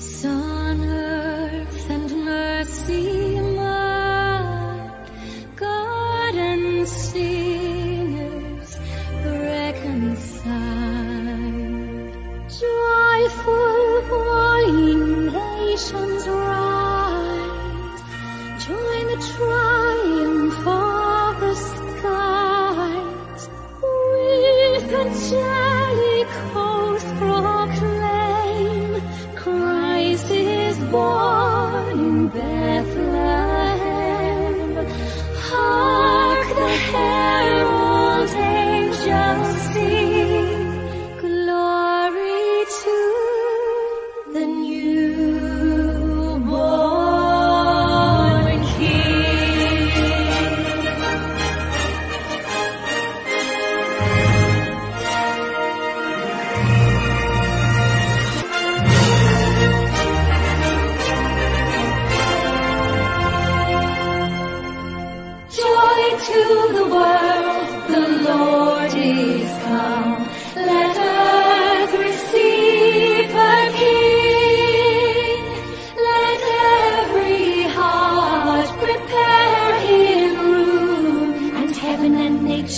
So.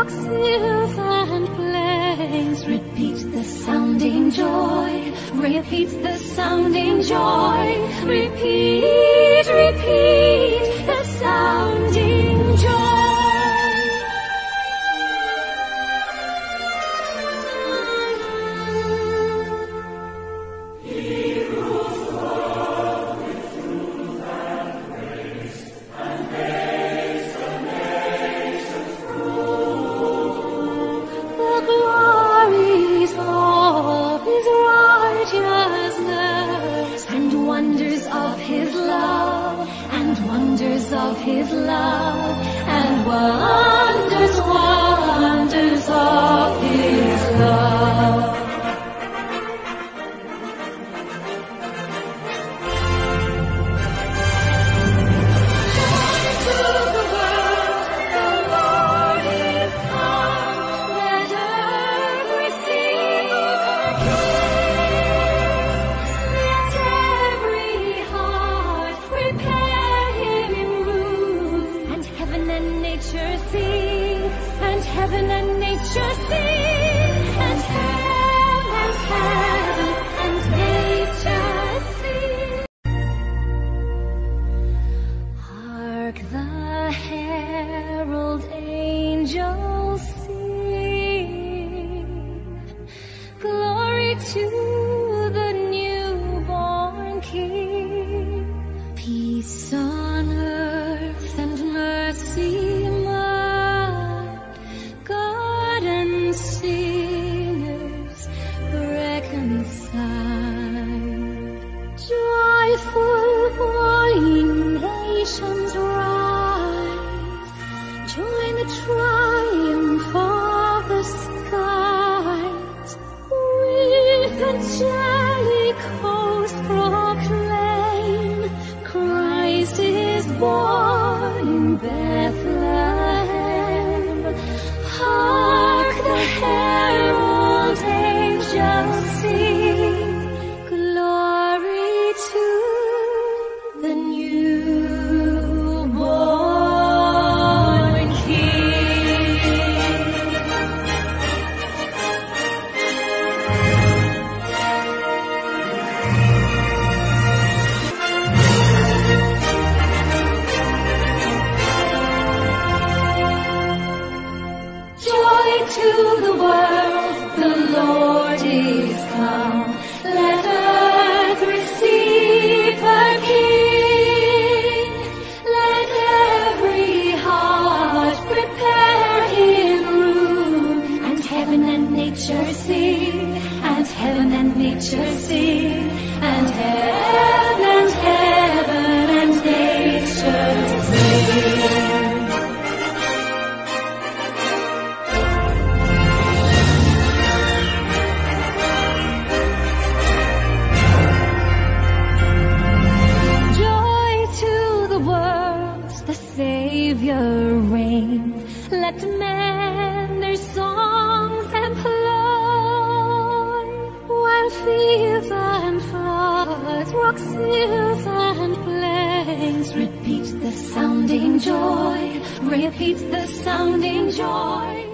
rocks, hills, and plains. Repeat the sounding joy, repeat the sounding joy, repeat. of his love and what on earth and mercy. creatures sing, and heaven and heaven and nature sing. Joy to the world, the Savior reigns. Let men fields and floods, rocks, hills and plains. Repeat the sounding joy, repeat the sounding joy.